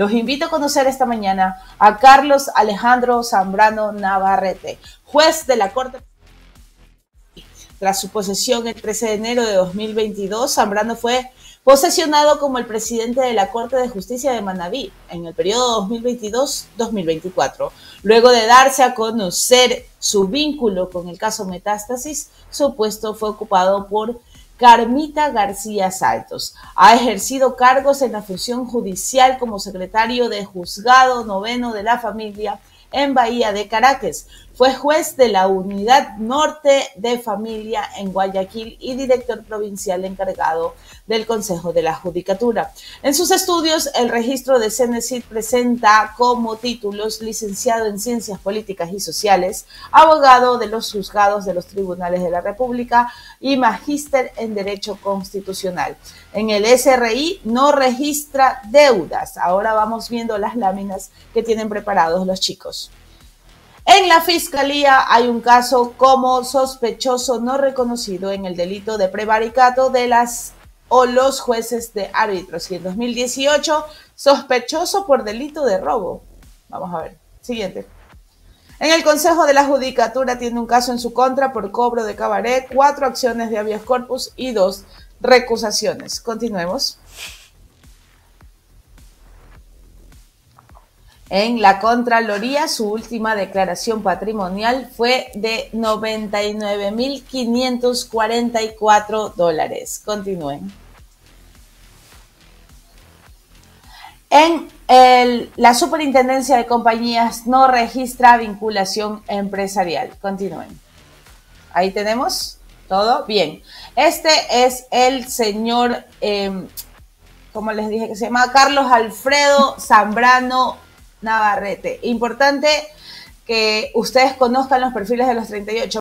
Los invito a conocer esta mañana a Carlos Alejandro Zambrano Navarrete, juez de la Corte. Tras su posesión el 13 de enero de 2022, Zambrano fue posesionado como el presidente de la Corte de Justicia de Manabí en el periodo 2022-2024. Luego de darse a conocer su vínculo con el caso Metástasis, su puesto fue ocupado por Carmita García Saltos. Ha ejercido cargos en la función judicial como secretario de Juzgado Noveno de la Familia en Bahía de Caracas. Fue juez de la Unidad Norte de Familia en Guayaquil y director provincial encargado del Consejo de la Judicatura. En sus estudios, el registro de CENESID presenta como títulos licenciado en Ciencias Políticas y Sociales, abogado de los juzgados de los tribunales de la República y magíster en Derecho Constitucional. En el SRI no registra deudas. Ahora vamos viendo las láminas que tienen preparados los chicos. En la fiscalía hay un caso como sospechoso no reconocido en el delito de prevaricato de las o los jueces de árbitros y en 2018 sospechoso por delito de robo. Vamos a ver. Siguiente. En el Consejo de la Judicatura tiene un caso en su contra por cobro de cabaret, cuatro acciones de habeas corpus y dos recusaciones. Continuemos. En la Contraloría, su última declaración patrimonial fue de 99.544 dólares. Continúen. En la Superintendencia de Compañías no registra vinculación empresarial. Continúen. Ahí tenemos todo. Bien. Este es el señor, em, como les dije que se llama, Carlos Alfredo Zambrano Navarrete. Importante que ustedes conozcan los perfiles de los 38.